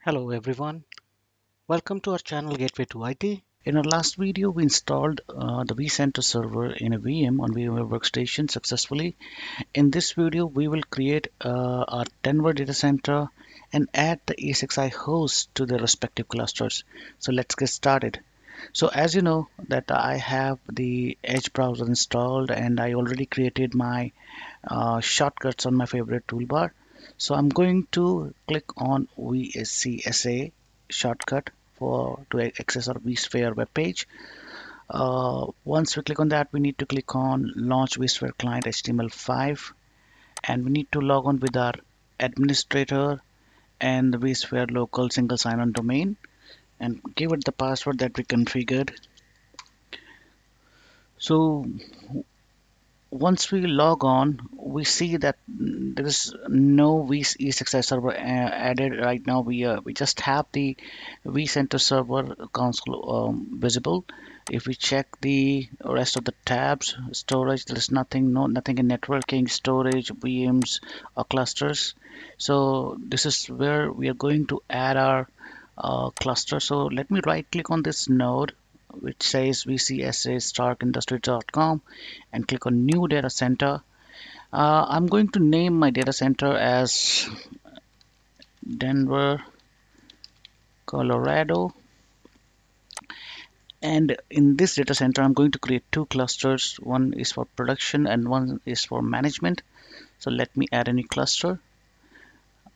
Hello everyone, welcome to our channel Gateway to IT. In our last video we installed uh, the vCenter server in a VM on VMware Workstation successfully. In this video we will create uh, our Denver data center and add the ESXi host to the respective clusters. So let's get started. So as you know that I have the Edge browser installed and I already created my uh, shortcuts on my favorite toolbar. So I'm going to click on VCSA shortcut for to access our vSphere web page. Uh, once we click on that, we need to click on Launch vSphere Client HTML5 and we need to log on with our administrator and the vSphere local single sign-on domain and give it the password that we configured. So once we log on, we see that there is no ESXi server added right now. We uh, we just have the vCenter server console um, visible. If we check the rest of the tabs, storage, there is nothing, no nothing in networking, storage, VMs, or clusters. So this is where we are going to add our uh, cluster. So let me right click on this node which says vcsa-starkindustries.com and click on new data center. Uh, I'm going to name my data center as Denver, Colorado. And in this data center, I'm going to create two clusters. One is for production and one is for management. So let me add a new cluster.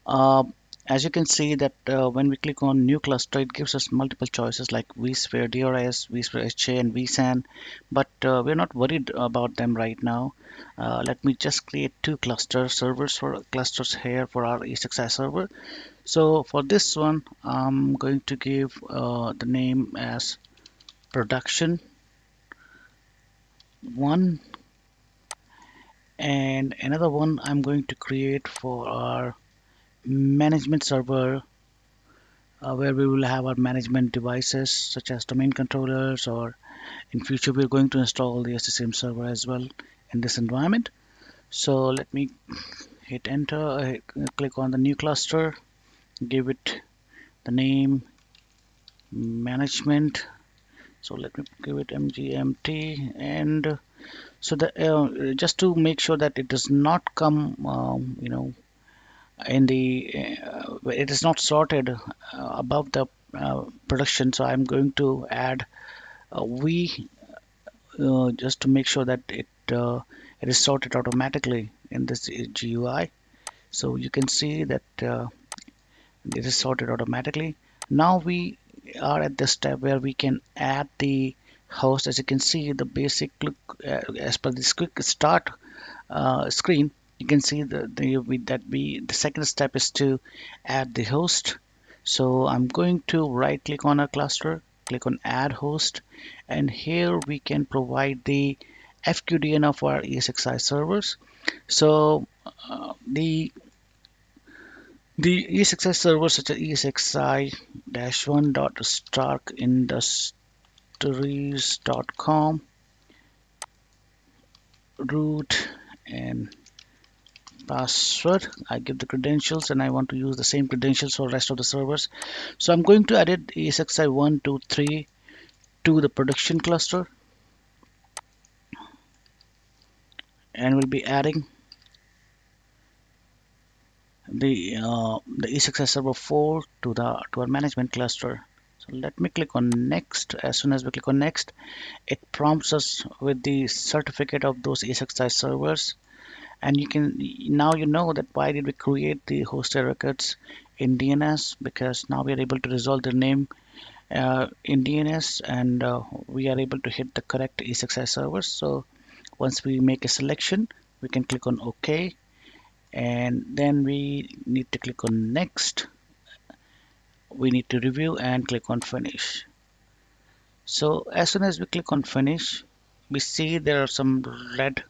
Uh, as you can see that uh, when we click on new cluster it gives us multiple choices like vSphere DRS, vSphere HA and vSAN but uh, we're not worried about them right now. Uh, let me just create two cluster servers for clusters here for our ESXi server. So for this one I'm going to give uh, the name as production one and another one I'm going to create for our management server uh, where we will have our management devices such as domain controllers or in future we're going to install the SSM server as well in this environment. So let me hit enter hit, click on the new cluster give it the name management. So let me give it mgmt and so the uh, just to make sure that it does not come um, you know in the uh, it is not sorted uh, above the uh, production so I'm going to add we just to make sure that it it is sorted automatically in this GUI so you can see that uh, it is sorted automatically. Now we are at the step where we can add the host. As you can see the basic look uh, as per this quick start uh, screen you can see the, the that we the second step is to add the host. So I'm going to right click on a cluster click on add host and here we can provide the FQDN of our ESXi servers. So uh, the the ESXi servers such as ESXi-1.starkindustries.com root and password. I give the credentials and I want to use the same credentials for rest of the servers. So I'm going to add it ESXi 1 2 3 to the production cluster. And we'll be adding the uh, the ESXi server 4 to the to our management cluster. So let me click on next. As soon as we click on next it prompts us with the certificate of those ESXi servers and you can now you know that why did we create the host A records in DNS because now we are able to resolve the name uh, in DNS and uh, we are able to hit the correct ESXi servers. So once we make a selection we can click on OK. And then we need to click on next. We need to review and click on finish. So as soon as we click on finish we see there are some red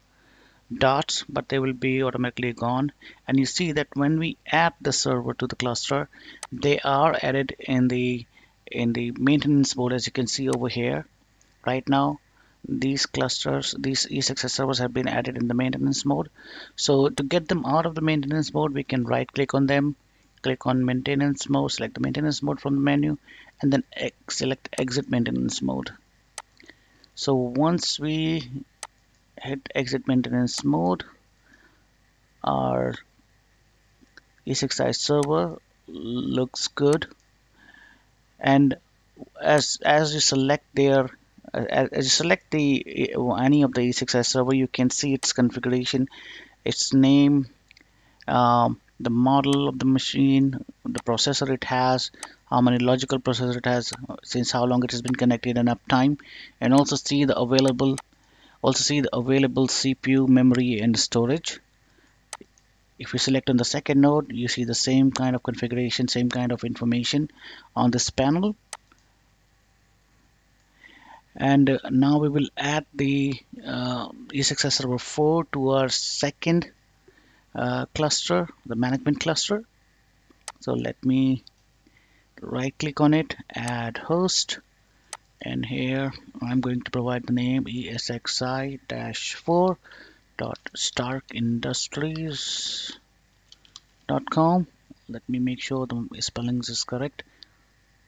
dots but they will be automatically gone. And you see that when we add the server to the cluster they are added in the in the maintenance mode as you can see over here. Right now these clusters these ESXi servers have been added in the maintenance mode. So to get them out of the maintenance mode we can right click on them click on maintenance mode select the maintenance mode from the menu and then select exit maintenance mode. So once we hit exit maintenance mode our ESXi server looks good. And as as you select there as you select the any of the ESXi server you can see its configuration its name um, the model of the machine the processor it has how many logical processor it has since how long it has been connected and uptime and also see the available also see the available CPU memory and storage. If you select on the second node you see the same kind of configuration same kind of information on this panel. And uh, now we will add the uh, ESXi server 4 to our second uh, cluster the management cluster. So let me right click on it add host and here I'm going to provide the name ESXi-4 dot starkindustries.com let me make sure the spellings is correct.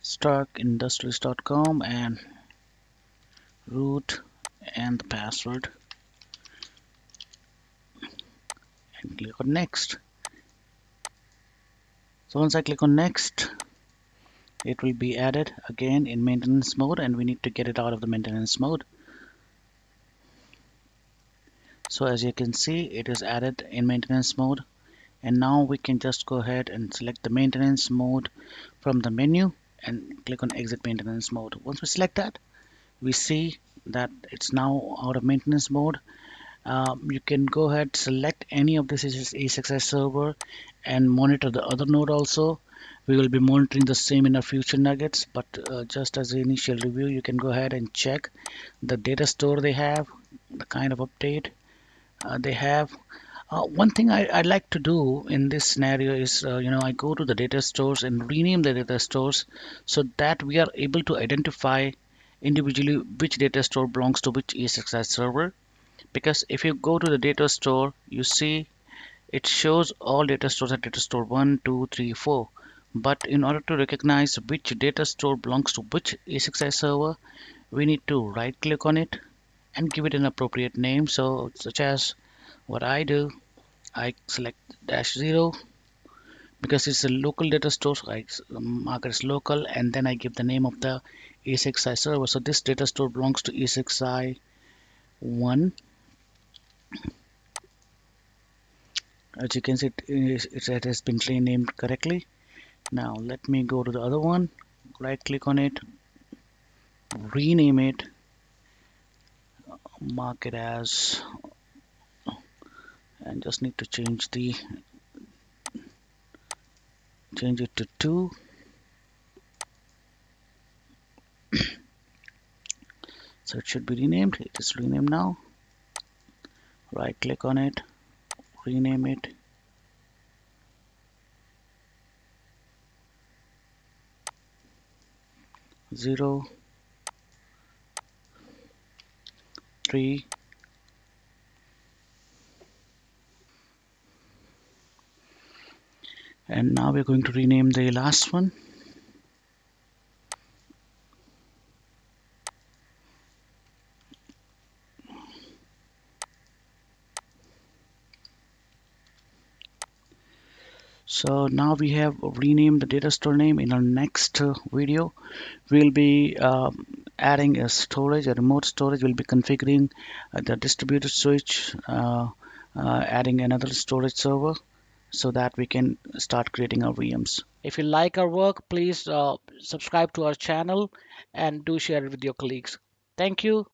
Starkindustries.com and root and the password. And click on next. So once I click on next it will be added again in maintenance mode and we need to get it out of the maintenance mode. So as you can see it is added in maintenance mode. And now we can just go ahead and select the maintenance mode from the menu and click on exit maintenance mode. Once we select that we see that it's now out of maintenance mode um, you can go ahead select any of this ESXi server and monitor the other node also. We will be monitoring the same in our future nuggets but uh, just as an initial review you can go ahead and check the data store they have the kind of update uh, they have. Uh, one thing I, I, like to do in this scenario is uh, you know I go to the data stores and rename the data stores so that we are able to identify individually which data store belongs to which ESXi server because if you go to the data store you see it shows all data stores at data store 1 2 3 4 but in order to recognize which data store belongs to which ESXi server we need to right click on it and give it an appropriate name. So such as what I do I select dash 0 because it's a local data store so I um, mark it as local and then I give the name of the ESXi server. So this data store belongs to ESXi 1 as you can see it, it has been renamed correctly. Now let me go to the other one. Right click on it. Rename it. Mark it as and just need to change the change it to 2 so it should be renamed. It is renamed now. Right click on it rename it? Zero three and now we're going to rename the last one so now we have renamed the data store name in our next uh, video. We'll be uh, adding a storage a remote storage. We'll be configuring uh, the distributed switch uh, uh, adding another storage server so that we can start creating our VMs. If you like our work please uh, subscribe to our channel and do share it with your colleagues. Thank you